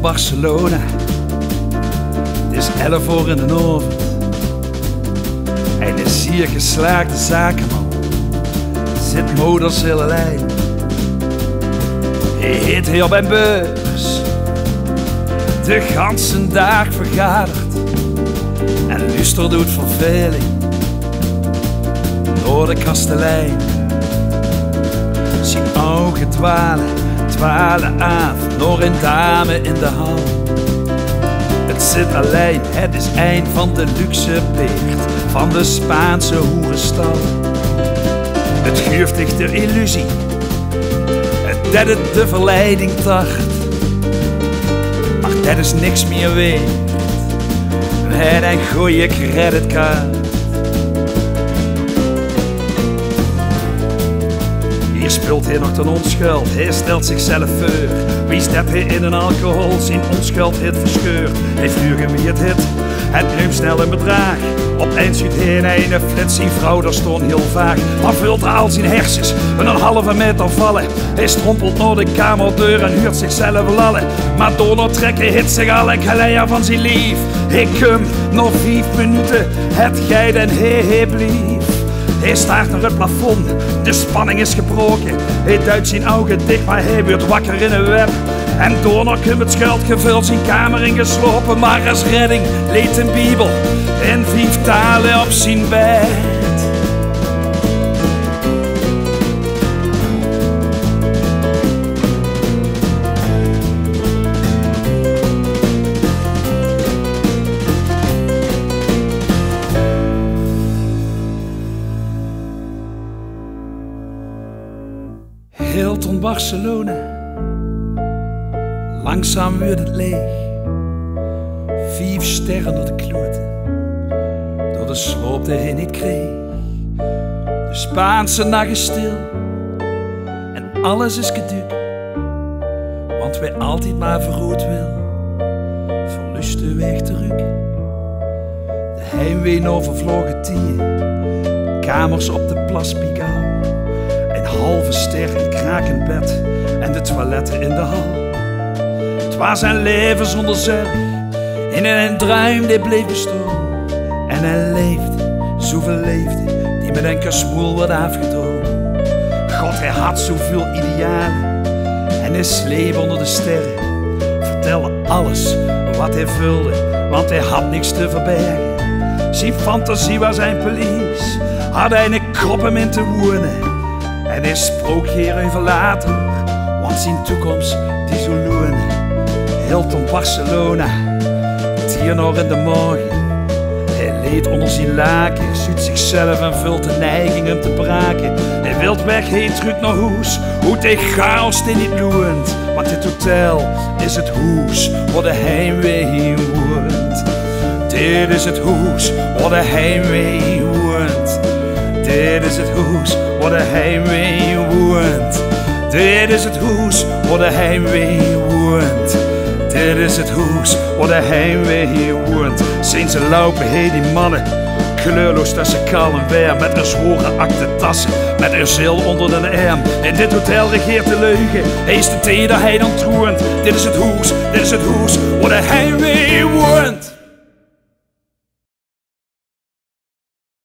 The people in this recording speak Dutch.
Barcelona. Het is 11 voor in de oven. Hij is hier geslaagde zakenman. Zit moders hele lijn. Hij heet heel en beurs. De ganse dag vergadert. En luister doet verveling. Door de kastelein. Zijn ogen dwalen, dwalen af. Nog een dame in de hal. Het zit alleen, het is eind van de luxe beert. Van de Spaanse hoerenstal. Het geeft de illusie. Het het de verleiding tacht. Maar dat is niks meer weet. Met een goeie creditcard. Hier speelt hij nog ten onschuld, hij stelt zichzelf voor. Wie stept hij in een alcohol, zijn onschuld het verscheurd. Hij vuren wie het hit, het neemt snel een bedrag. Opeens schiet hij in een flits, vrouw, daar stond heel vaag. Dan vult al zijn hersens een halve meter vallen. Hij strompelt naar de kamerdeur en huurt zichzelf lallen. Maar door trekken hit zich al een geleia van zijn lief. Ik kom nog vijf minuten, het geit en hij, hij blief. Hij staart naar het plafond, de spanning is gebroken. Hij duidt zijn ogen dicht, maar hij wordt wakker in een web. En naar komt het schuld gevuld, zijn kamer ingeslopen. Maar als redding leed een bibel en vijf talen op zijn bed. Hilton Barcelona. Langzaam wordt het leeg. Vijf sterren door de kloten. Door de sloop die hij niet kreeg. De Spaanse nacht is stil. En alles is geduk. Want wij altijd maar verrood wil. Verlust de weg terug. De heimwee overvlogen tien. Kamers op de Plas halve ster in bed en de toiletten in de hal. Het was een leven zonder zorg, in een druim die bleef bestaan. En hij leefde, zoveel leefde, die met een kasmoel wordt afgedroomd. God, hij had zoveel idealen en hij sleep onder de sterren. Vertelde alles wat hij vulde, want hij had niks te verbergen. Zijn fantasie was zijn police, had hij een krop hem in te wonen. En hij sprook hier even later, want zijn toekomst die zo loon. Hilton Barcelona, tien nog in de morgen. Hij leed onder zijn laken, ziet zichzelf en vult de neiging hem te braken. Hij wilt weg, hij terug naar huis, hoe hij chaos die niet loont. Want dit hotel is het hoes waar de heimwee woont. Dit is het hoes waar de heimwee. Dit is het hoes waar de heimwee woont. Dit is het hoes waar de heimwee woont. Dit is het hoes waar de heimwee woont. Sinds ze lopen heen die mannen. Kleurloos tussen kaal en weer, met een zware aktentassen, met een ziel onder de arm. In dit hotel regeert de leugen, hij de tederheid ontroerend. Dit is het hoes, dit is het hoes, waar de heim